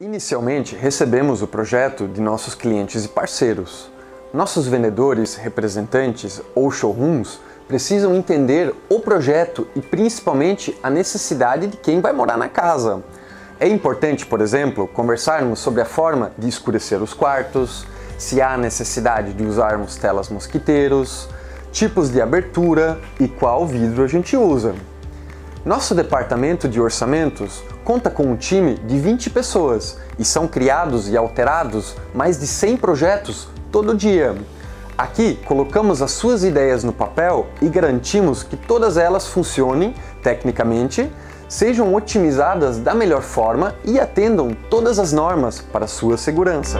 Inicialmente, recebemos o projeto de nossos clientes e parceiros. Nossos vendedores, representantes ou showrooms precisam entender o projeto e principalmente a necessidade de quem vai morar na casa. É importante, por exemplo, conversarmos sobre a forma de escurecer os quartos, se há necessidade de usarmos telas mosquiteiros, tipos de abertura e qual vidro a gente usa. Nosso departamento de orçamentos conta com um time de 20 pessoas e são criados e alterados mais de 100 projetos todo dia. Aqui colocamos as suas ideias no papel e garantimos que todas elas funcionem tecnicamente, sejam otimizadas da melhor forma e atendam todas as normas para sua segurança.